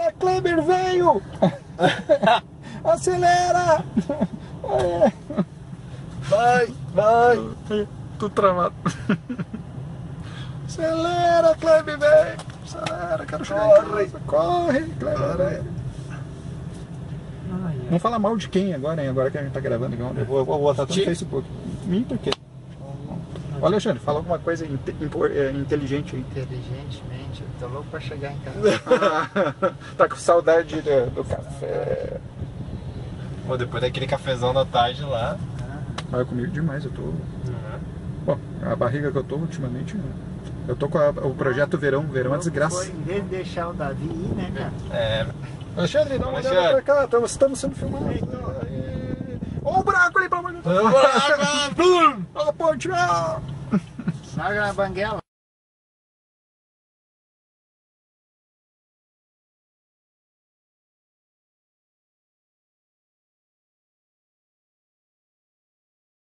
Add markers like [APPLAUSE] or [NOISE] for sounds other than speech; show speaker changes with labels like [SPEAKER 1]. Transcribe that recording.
[SPEAKER 1] A Kleber veio! [LAUGHS] Acelera!
[SPEAKER 2] Vai, vai.
[SPEAKER 1] Tudo travado. Acelera, Kleber, velho! Acelera, quero chegar
[SPEAKER 2] Corre.
[SPEAKER 1] em casa. Corre, Kleber! Não fala mal de quem agora, hein? Agora que a gente tá gravando aqui. Eu vou, eu vou botar tudo no. Facebook. Mim por quê? Ô Alexandre, fala alguma coisa inte- impor- é, inteligente aí.
[SPEAKER 3] Inteligentemente, eu tô louco pra chegar em casa. [LAUGHS]
[SPEAKER 1] tá com saudade do, do café.
[SPEAKER 2] Pô, depois daquele cafezão da tarde lá.
[SPEAKER 1] Mas eu comi demais, eu tô. Bom, a barriga que eu tô ultimamente. né? Eu tô com a- o projeto Verão, Verão é desgraça.
[SPEAKER 3] Foi, em vez de deixar o Davi ir, né, cara?
[SPEAKER 2] É.
[SPEAKER 1] Alexandre, dá uma olhada pra cá, estamos, estamos sendo filmados. Olha o buraco ali, pelo amor de Deus. Olha a ponte, ah!
[SPEAKER 3] Larga na banguela.